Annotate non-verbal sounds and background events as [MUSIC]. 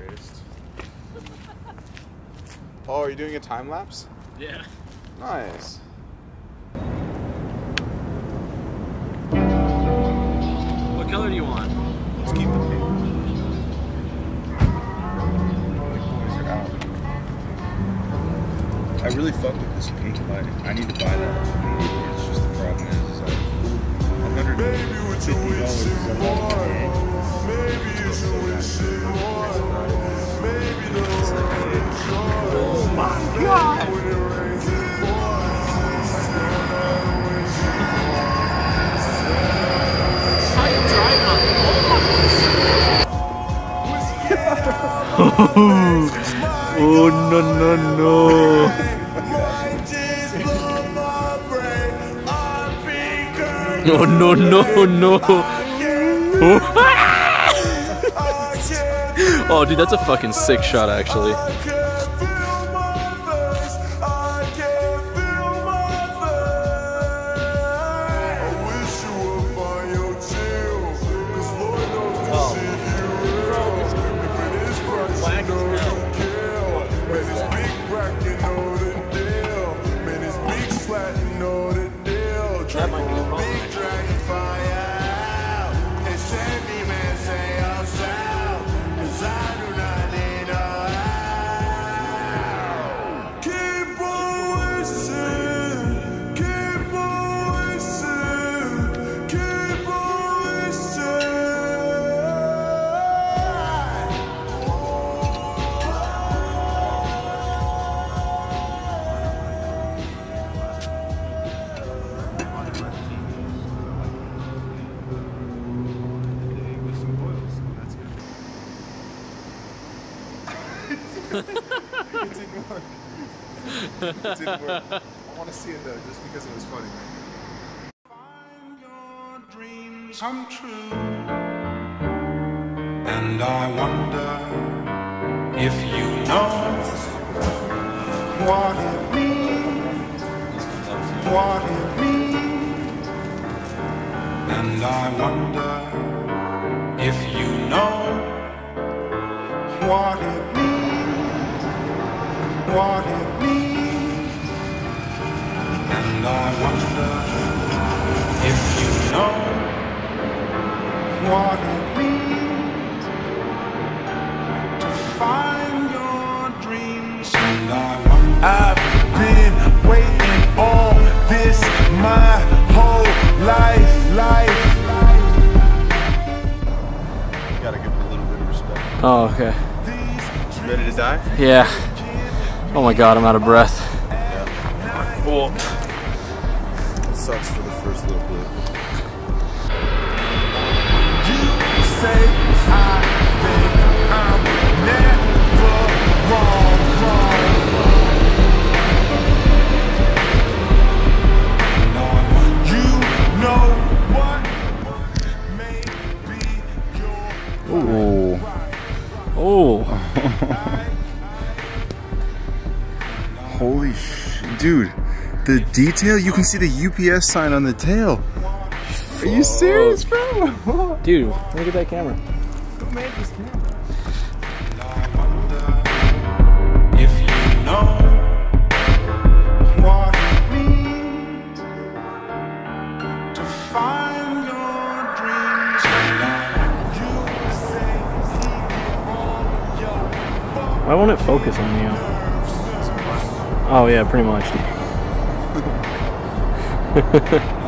greatest. oh, are you doing a time lapse? Yeah. Nice. What color do you want? Let's keep the pink. I really fuck with this pink light. I need to buy that. It's just the problem is, is like $150 is [LAUGHS] Oh no no no! [LAUGHS] Oh, no no no no! [LAUGHS] Oh, dude, that's a fucking sick shot, actually. It didn't work. It didn't work. I want to see it though, just because it was funny. Find your dreams come true. And I wonder if you know what it means, what it means. And I wonder if you know what it means, what it means. And I wonder if you know what it means to find your dreams. And I wonder. I've been waiting on this my whole life, life. You gotta give it a little bit of respect. Oh, okay. Ready to die? Yeah. Oh my god, I'm out of breath. Cool. It sucks for the first little bit. You say I think I'm never wrong, wrong. You know what? Maybe you're Oh. Holy [LAUGHS] Dude, the detail, you can see the UPS sign on the tail. Are you serious, bro? [LAUGHS] Dude, look at that camera. If you know what it means to find your dreams, you say Why won't it focus on you? Oh yeah, pretty much. [LAUGHS]